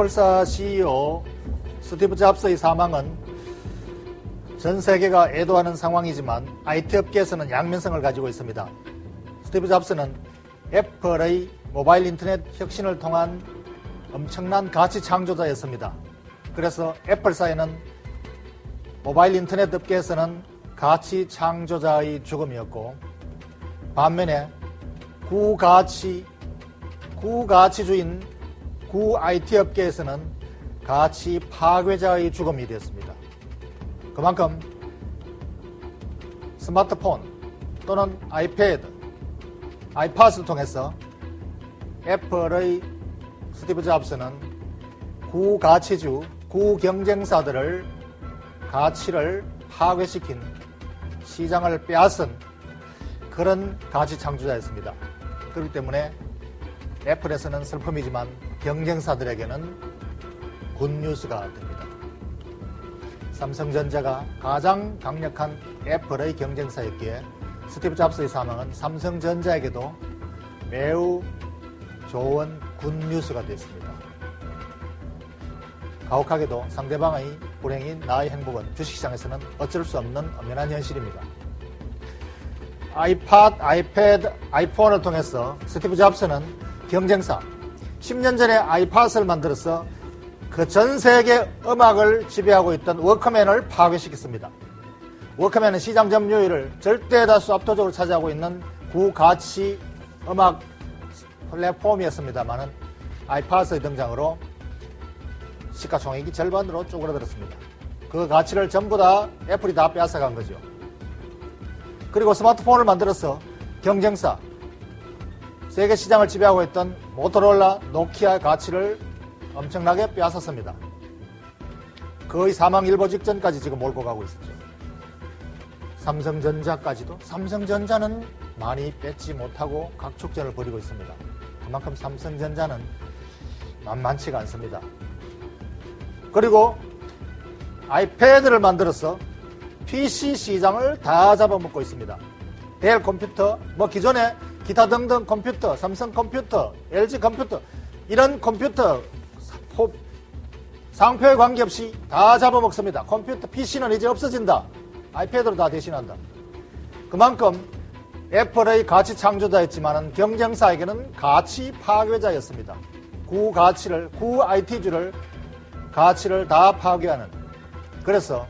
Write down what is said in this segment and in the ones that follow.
애플사 CEO 스티브 잡스의 사망은 전 세계가 애도하는 상황이지만 IT 업계에서는 양면성을 가지고 있습니다. 스티브 잡스는 애플의 모바일 인터넷 혁신을 통한 엄청난 가치 창조자였습니다. 그래서 애플사에는 모바일 인터넷 업계에서는 가치 창조자의 죽음이었고 반면에 구가치 구가치주인 구 IT 업계에서는 가치 파괴자의 죽음이 되었습니다. 그만큼 스마트폰 또는 아이패드, 아이팟을 통해서 애플의 스티브 잡스는 구가치주, 구경쟁사들을 가치를 파괴시킨 시장을 빼앗은 그런 가치 창조자였습니다. 그렇기 때문에 애플에서는 슬픔이지만 경쟁사들에게는 굿뉴스가 됩니다. 삼성전자가 가장 강력한 애플의 경쟁사였기에 스티브 잡스의 사망은 삼성전자에게도 매우 좋은 굿뉴스가 됐습니다. 가혹하게도 상대방의 불행인 나의 행복은 주식시장에서는 어쩔 수 없는 엄연한 현실입니다. 아이팟, 아이패드, 아이폰을 통해서 스티브 잡스는 경쟁사 10년 전에 아이팟을 만들어서 그 전 세계 음악을 지배하고 있던 워크맨을 파괴시켰습니다. 워크맨은 시장 점유율을 절대 다수 압도적으로 차지하고 있는 구가치 음악 플랫폼이었습니다만은 아이팟의 등장으로 시가총액이 절반으로 쪼그라들었습니다. 그 가치를 전부 다 애플이 다 빼앗아간 거죠. 그리고 스마트폰을 만들어서 경쟁사, 세계 시장을 지배하고 있던 모토로라, 노키아의 가치를 엄청나게 빼앗았습니다. 거의 사망 일보 직전까지 지금 몰고 가고 있었죠. 삼성전자까지도 삼성전자는 많이 뺏지 못하고 각축전을 벌이고 있습니다. 그만큼 삼성전자는 만만치가 않습니다. 그리고 아이패드를 만들어서 PC 시장을 다 잡아먹고 있습니다. 델 컴퓨터, 뭐 기존에 기타 등등 컴퓨터, 삼성 컴퓨터, LG 컴퓨터 이런 컴퓨터 상표에 관계없이 다 잡아먹습니다. 컴퓨터, PC는 이제 없어진다. 아이패드로 다 대신한다. 그만큼 애플의 가치 창조자였지만 경쟁사에게는 가치 파괴자였습니다. 구 가치를, 구 IT주를 가치를 다 파괴하는 그래서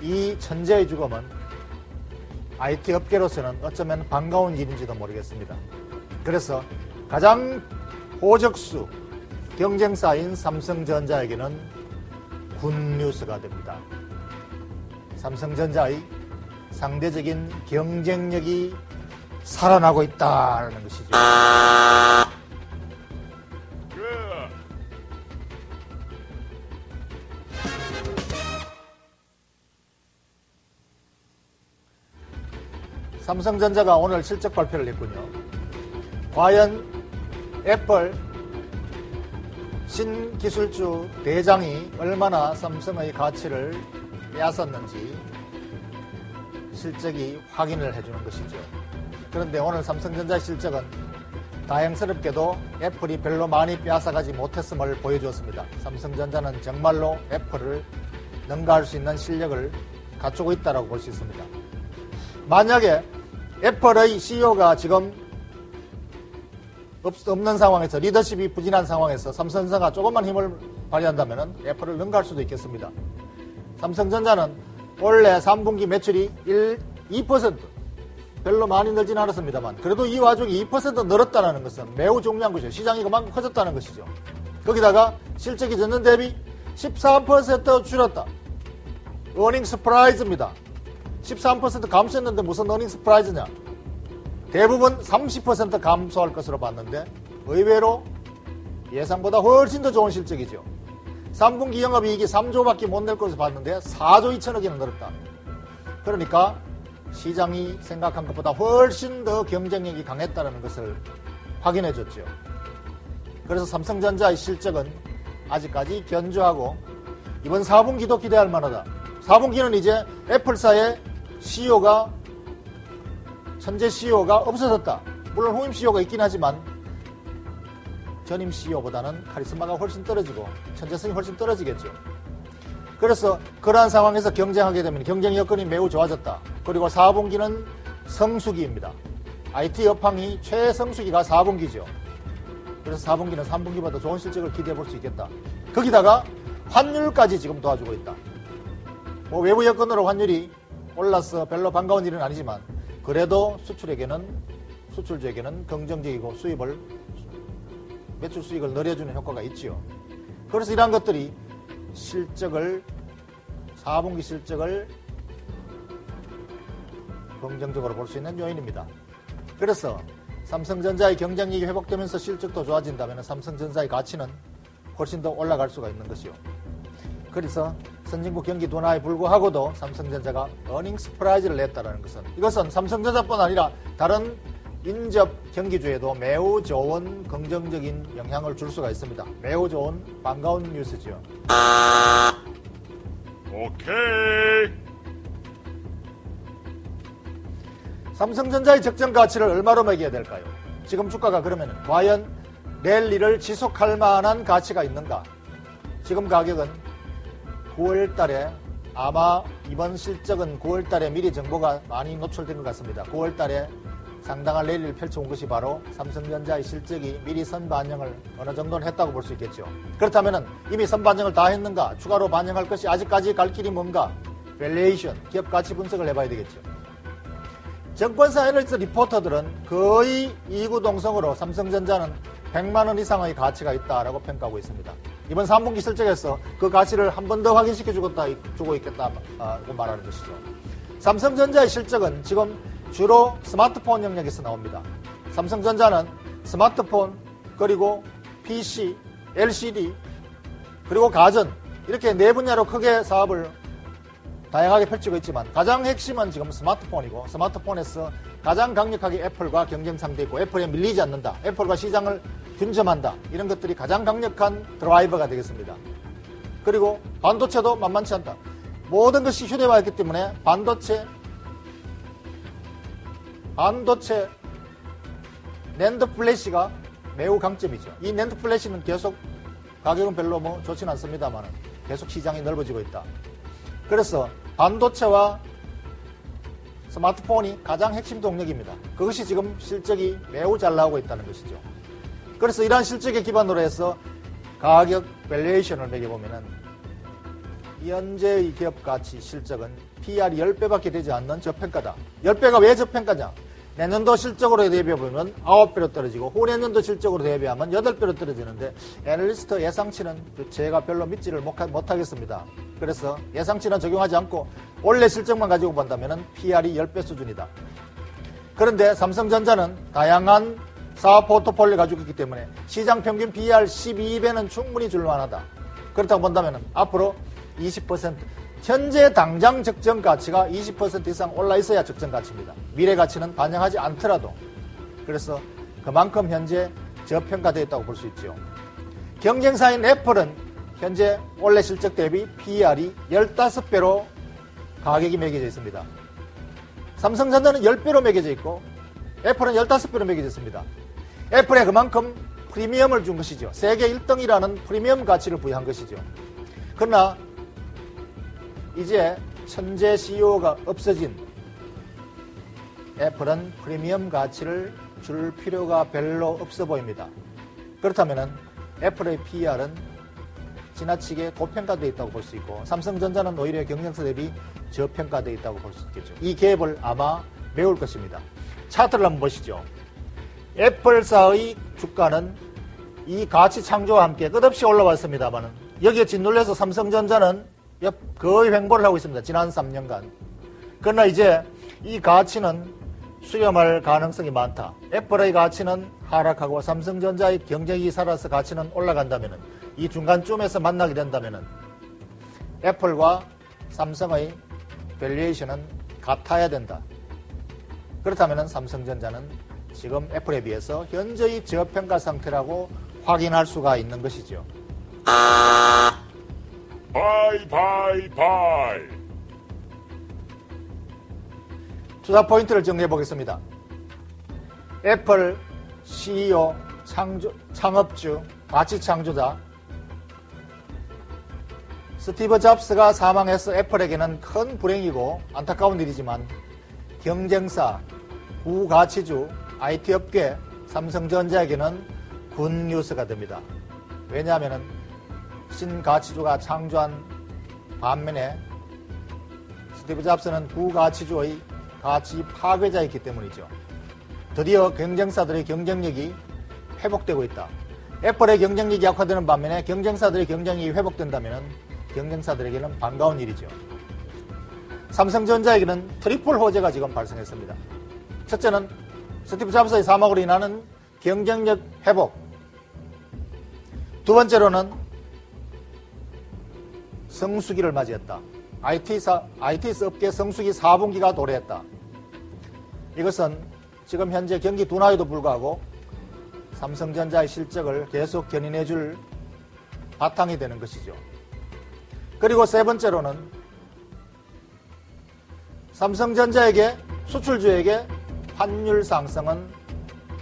이 천재의 죽음은 IT 업계로서는 어쩌면 반가운 일인지도 모르겠습니다. 그래서 가장 호적수 경쟁사인 삼성전자에게는 굿뉴스가 됩니다. 삼성전자의 상대적인 경쟁력이 살아나고 있다는 것이죠. 삼성전자가 오늘 실적 발표를 했군요. 과연 애플 신기술주 대장이 얼마나 삼성의 가치를 빼앗았는지 실적이 확인을 해주는 것이죠. 그런데 오늘 삼성전자 실적은 다행스럽게도 애플이 별로 많이 빼앗아가지 못했음을 보여주었습니다. 삼성전자는 정말로 애플을 능가할 수 있는 실력을 갖추고 있다고 볼 수 있습니다. 만약에 애플의 CEO가 지금 없 는 상황에서 리더십이 부진한 상황에서 삼성전자가 조금만 힘을 발휘한다면 애플을 능가할 수도 있겠습니다. 삼성전자는 원래 3분기 매출이 1, 2% 별로 많이 늘진 않았습니다만 그래도 이 와중에 2% 늘었다는 것은 매우 중요한 것이죠. 시장이 그만큼 커졌다는 것이죠. 거기다가 실적이 전년 대비 13% 줄었다. earning surprise입니다. 13% 감소했는데 무슨 earning surprise냐? 대부분 30% 감소할 것으로 봤는데 의외로 예상보다 훨씬 더 좋은 실적이죠. 3분기 영업이익이 3조밖에 못 낼 것으로 봤는데 4조 2천억이나 늘었다. 그러니까 시장이 생각한 것보다 훨씬 더 경쟁력이 강했다는 것을 확인해 줬죠. 그래서 삼성전자의 실적은 아직까지 견조하고 이번 4분기도 기대할 만하다. 4분기는 이제 애플사의 CEO가 천재 CEO가 없어졌다. 물론 후임 CEO가 있긴 하지만 전임 CEO보다는 카리스마가 훨씬 떨어지고 천재성이 훨씬 떨어지겠죠. 그래서 그러한 상황에서 경쟁하게 되면 경쟁 여건이 매우 좋아졌다. 그리고 4분기는 성수기입니다. IT 업황이 최성수기가 4분기죠. 그래서 4분기는 3분기보다 좋은 실적을 기대해 볼 수 있겠다. 거기다가 환율까지 지금 도와주고 있다. 뭐 외부 여건으로 환율이 올라서 별로 반가운 일은 아니지만 그래도 수출에게는 수출주에게는 긍정적이고 수입을 매출 수익을 늘려주는 효과가 있지요. 그래서 이러한 것들이 실적을 4분기 실적을 긍정적으로 볼 수 있는 요인입니다. 그래서 삼성전자의 경쟁력이 회복되면서 실적도 좋아진다면 삼성전자의 가치는 훨씬 더 올라갈 수가 있는 것이요. 그래서 선진국 경기 둔화에 불구하고도 삼성전자가 earning surprise를 냈다는 것은 이것은 삼성전자뿐 아니라 다른 인접 경기주에도 매우 좋은 긍정적인 영향을 줄 수가 있습니다. 매우 좋은 반가운 뉴스지요. 오케이. 삼성전자의 적정 가치를 얼마로 매겨야 될까요? 지금 주가가 그러면 과연 랠리를 지속할 만한 가치가 있는가? 지금 가격은 9월 달에 아마 이번 실적은 9월 달에 미리 정보가 많이 노출된 것 같습니다. 9월 달에 상당한 랠리를 펼쳐온 것이 바로 삼성전자의 실적이 미리 선반영을 어느 정도는 했다고 볼 수 있겠죠. 그렇다면 이미 선반영을 다 했는가? 추가로 반영할 것이 아직까지 갈 길이 먼가? valuation, 기업 가치 분석을 해봐야 되겠죠. 정권사 애널리스트 리포터들은 거의 이구동성으로 삼성전자는 100만 원 이상의 가치가 있다라고 평가하고 있습니다. 이번 3분기 실적에서 그 가치를 한 번 더 확인시켜 주고 있겠다 고 말하는 것이죠. 삼성전자의 실적은 지금 주로 스마트폰 영역에서 나옵니다. 삼성전자는 스마트폰, 그리고 PC, LCD, 그리고 가전, 이렇게 네 분야로 크게 사업을 다양하게 펼치고 있지만 가장 핵심은 지금 스마트폰이고 스마트폰에서 가장 강력하게 애플과 경쟁 상대이고 애플에 밀리지 않는다. 애플과 시장을 균점한다. 이런 것들이 가장 강력한 드라이버가 되겠습니다. 그리고 반도체도 만만치 않다. 모든 것이 휴대화했기 때문에 반도체 반도체 NAND flash가 매우 강점이죠. 이 NAND flash는 계속 가격은 별로 뭐 좋지는 않습니다만 계속 시장이 넓어지고 있다. 그래서 반도체와 스마트폰이 가장 핵심 동력입니다. 그것이 지금 실적이 매우 잘 나오고 있다는 것이죠. 그래서 이러한 실적의 기반으로 해서 가격 valuation을 매겨보면은 현재의 기업 가치 실적은 PER이 10배밖에 되지 않는 저평가다. 10배가 왜 저평가냐? 내년도 실적으로 대비해보면 9배로 떨어지고 후내년도 실적으로 대비하면 8배로 떨어지는데 애널리스트 예상치는 제가 별로 믿지를 못하겠습니다. 그래서 예상치는 적용하지 않고 원래 실적만 가지고 본다면 PR이 10배 수준이다. 그런데 삼성전자는 다양한 사업 포트폴리오 가지고 있기 때문에 시장 평균 PR 12배는 충분히 줄만하다. 그렇다고 본다면 앞으로 20% 현재 당장 적정 가치가 20% 이상 올라 있어야 적정 가치입니다. 미래 가치는 반영하지 않더라도 그래서 그만큼 현재 저평가되어 있다고 볼 수 있죠. 경쟁사인 애플은 현재 원래 실적 대비 PER이 15배로 가격이 매겨져 있습니다. 삼성전자는 10배로 매겨져 있고 애플은 15배로 매겨져 있습니다. 애플에 그만큼 프리미엄을 준 것이죠. 세계 1등이라는 프리미엄 가치를 부여한 것이죠. 그러나 이제 천재 CEO가 없어진 애플은 프리미엄 가치를 줄 필요가 별로 없어 보입니다. 그렇다면 애플의 PR은 지나치게 고평가되어 있다고 볼 수 있고 삼성전자는 오히려 경쟁사 대비 저평가되어 있다고 볼 수 있겠죠. 이 갭을 아마 메울 것입니다. 차트를 한번 보시죠. 애플사의 주가는 이 가치 창조와 함께 끝없이 올라왔습니다만 여기에 짓눌려서 삼성전자는 거의 횡보를 하고 있습니다. 지난 3년간. 그러나 이제 이 가치는 수렴할 가능성이 많다. 애플의 가치는 하락하고 삼성전자의 경쟁이 살아서 가치는 올라간다면 이 중간쯤에서 만나게 된다면 애플과 삼성의 밸류에이션은 같아야 된다. 그렇다면 삼성전자는 지금 애플에 비해서 현저히 저평가 상태라고 확인할 수가 있는 것이죠. buy buy buy 투자 포인트를 정리해 보겠습니다. 애플 CEO 창조, 창업주, 가치 창조자 스티브 잡스가 사망해서 애플에게는 큰 불행이고 안타까운 일이지만 경쟁사, 구가치주, IT 업계, 삼성전자에게는 good news가 됩니다. 왜냐하면 신가치주가 창조한 반면에 스티브 잡스는 구가치주의 가치 파괴자이기 때문이죠. 드디어 경쟁사들의 경쟁력이 회복되고 있다. 애플의 경쟁력이 약화되는 반면에 경쟁사들의 경쟁력이 회복된다면 경쟁사들에게는 반가운 일이죠. 삼성전자에게는 triple 호재가 지금 발생했습니다. 첫째는 스티브 잡스의 사망으로 인하는 경쟁력 회복. 두 번째로는 성수기를 맞이했다. IT사, IT 업계 성수기 4분기가 도래했다. 이것은 지금 현재 경기 둔화에도 불구하고 삼성전자의 실적을 계속 견인해 줄 바탕이 되는 것이죠. 그리고 세 번째로는 삼성전자에게 수출주에게 환율 상승은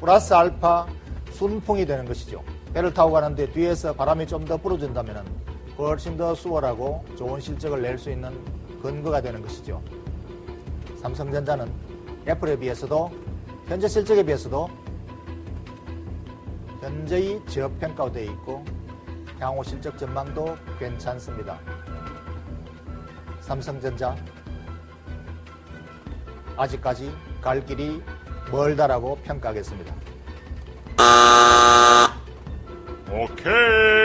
플러스 알파 순풍이 되는 것이죠. 배를 타고 가는데 뒤에서 바람이 좀 더 불어준다면 훨씬 더 수월하고 좋은 실적을 낼 수 있는 근거가 되는 것이죠. 삼성전자는 애플에 비해서도 현재 실적에 비해서도 현재의 저평가가 되어 있고 향후 실적 전망도 괜찮습니다. 삼성전자 아직까지 갈 길이 멀다라고 평가하겠습니다. 오케이.